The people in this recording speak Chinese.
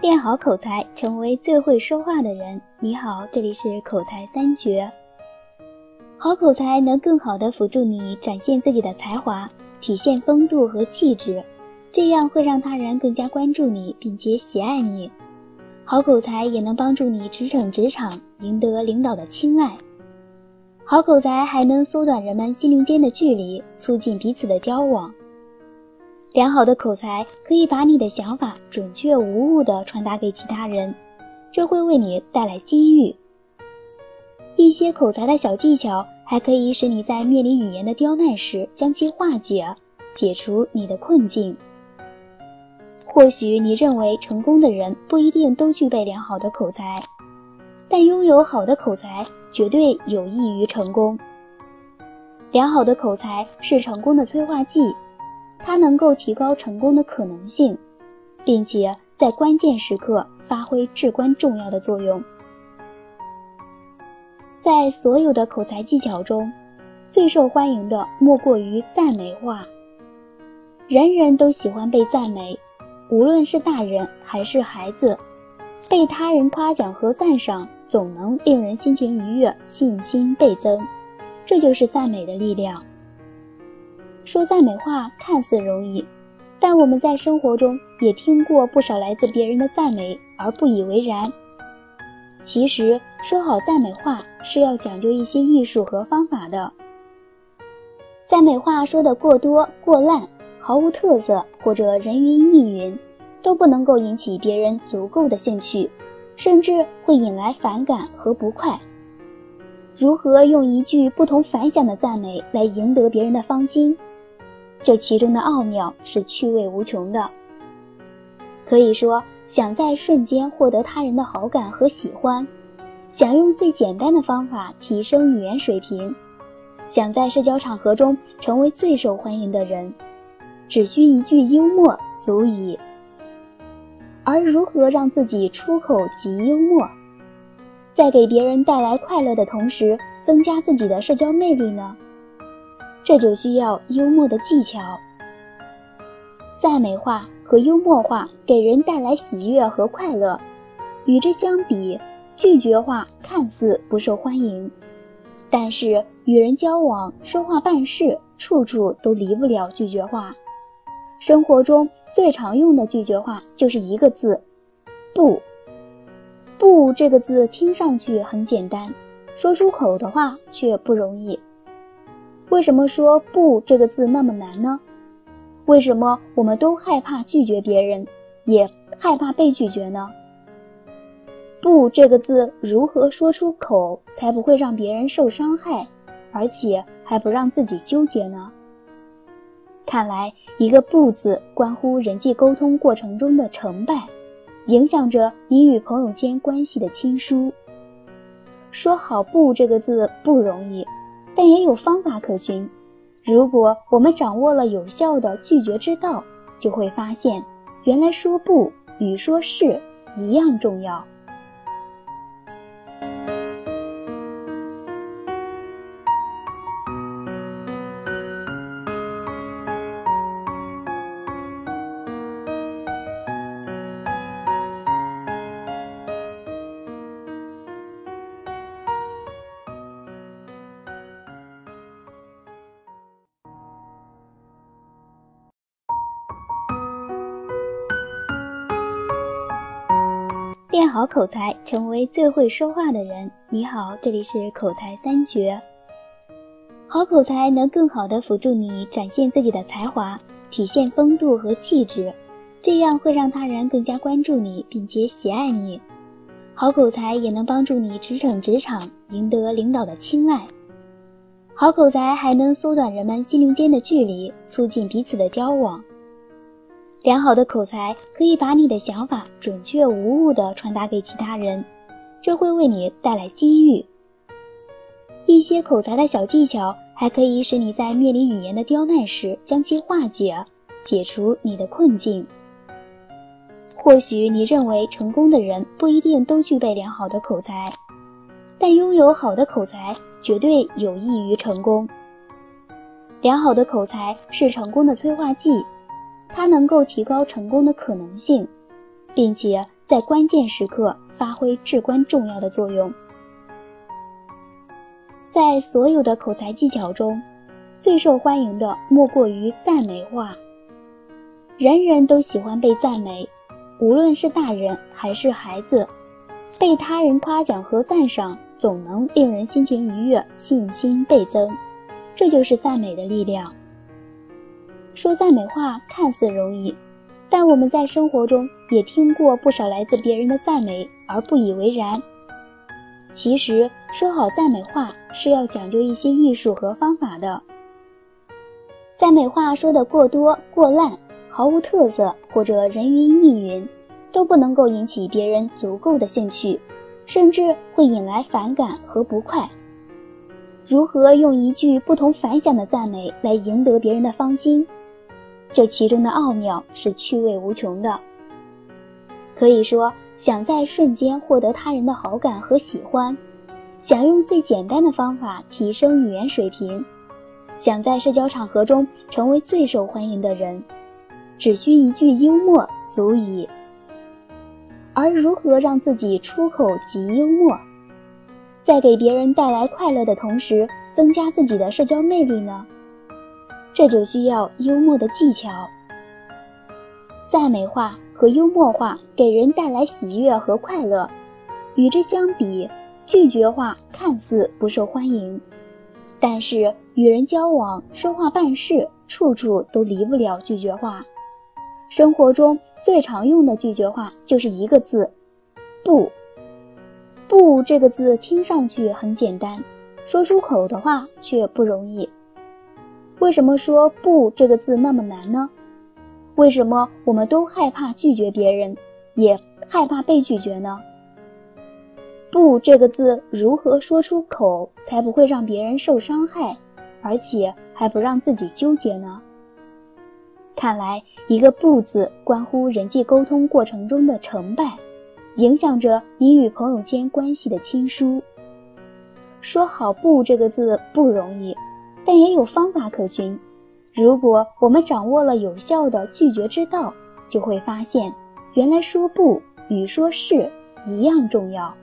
练好口才，成为最会说话的人。你好，这里是口才三绝。好口才能更好的辅助你展现自己的才华，体现风度和气质，这样会让他人更加关注你，并且喜爱你。好口才也能帮助你驰骋职场，赢得领导的青睐。好口才还能缩短人们心灵间的距离，促进彼此的交往。良好的口才可以把你的想法准确无误地传达给其他人，这会为你带来机遇。一些口才的小技巧还可以使你在面临语言的刁难时将其化解，解除你的困境。或许你认为成功的人不一定都具备良好的口才，但拥有好的口才绝对有益于成功。良好的口才是成功的催化剂。它能够提高成功的可能性，并且在关键时刻发挥至关重要的作用。在所有的口才技巧中，最受欢迎的莫过于赞美话。人人都喜欢被赞美，无论是大人还是孩子，被他人夸奖和赞赏总能令人心情愉悦，信心倍增。这就是赞美的力量。说赞美话看似容易，但我们在生活中也听过不少来自别人的赞美而不以为然。其实，说好赞美话是要讲究一些艺术和方法的。赞美话说的过多、过烂、毫无特色或者人云亦云，都不能够引起别人足够的兴趣，甚至会引来反感和不快。如何用一句不同凡响的赞美来赢得别人的芳心？这其中的奥妙是趣味无穷的。可以说，想在瞬间获得他人的好感和喜欢，想用最简单的方法提升语言水平，想在社交场合中成为最受欢迎的人，只需一句幽默足矣。而如何让自己出口即幽默，在给别人带来快乐的同时，增加自己的社交魅力呢？这就需要幽默的技巧。赞美话和幽默话给人带来喜悦和快乐，与之相比，拒绝话看似不受欢迎，但是与人交往、说话办事，处处都离不了拒绝话。生活中最常用的拒绝话就是一个字：不。不这个字听上去很简单，说出口的话却不容易。为什么说“不”这个字那么难呢？为什么我们都害怕拒绝别人，也害怕被拒绝呢？“不”这个字如何说出口才不会让别人受伤害，而且还不让自己纠结呢？看来，一个“不”字关乎人际沟通过程中的成败，影响着你与朋友间关系的亲疏。说好“不”这个字不容易。但也有方法可循。如果我们掌握了有效的拒绝之道，就会发现，原来说不与说是一样重要。练好口才，成为最会说话的人。你好，这里是口才三绝。好口才能更好的辅助你展现自己的才华，体现风度和气质，这样会让他人更加关注你，并且喜爱你。好口才也能帮助你驰骋职场，赢得领导的青睐。好口才还能缩短人们心灵间的距离，促进彼此的交往。良好的口才可以把你的想法准确无误地传达给其他人，这会为你带来机遇。一些口才的小技巧还可以使你在面临语言的刁难时将其化解，解除你的困境。或许你认为成功的人不一定都具备良好的口才，但拥有好的口才绝对有益于成功。良好的口才是成功的催化剂。它能够提高成功的可能性，并且在关键时刻发挥至关重要的作用。在所有的口才技巧中，最受欢迎的莫过于赞美话。人人都喜欢被赞美，无论是大人还是孩子，被他人夸奖和赞赏，总能令人心情愉悦，信心倍增。这就是赞美的力量。说赞美话看似容易，但我们在生活中也听过不少来自别人的赞美而不以为然。其实，说好赞美话是要讲究一些艺术和方法的。赞美话说的过多、过烂，毫无特色，或者人云亦云，都不能够引起别人足够的兴趣，甚至会引来反感和不快。如何用一句不同凡响的赞美来赢得别人的芳心？这其中的奥妙是趣味无穷的。可以说，想在瞬间获得他人的好感和喜欢，想用最简单的方法提升语言水平，想在社交场合中成为最受欢迎的人，只需一句幽默足矣。而如何让自己出口即幽默，在给别人带来快乐的同时，增加自己的社交魅力呢？这就需要幽默的技巧。赞美话和幽默话给人带来喜悦和快乐，与之相比，拒绝话看似不受欢迎。但是与人交往、说话办事，处处都离不了拒绝话。生活中最常用的拒绝话就是一个字：不。不这个字听上去很简单，说出口的话却不容易。为什么说“不”这个字那么难呢？为什么我们都害怕拒绝别人，也害怕被拒绝呢？“不”这个字如何说出口才不会让别人受伤害，而且还不让自己纠结呢？看来，一个“不”字关乎人际沟通过程中的成败，影响着你与朋友间关系的亲疏。说好“不”这个字不容易。但也有方法可循。如果我们掌握了有效的拒绝之道，就会发现，原来说不与说是一样重要。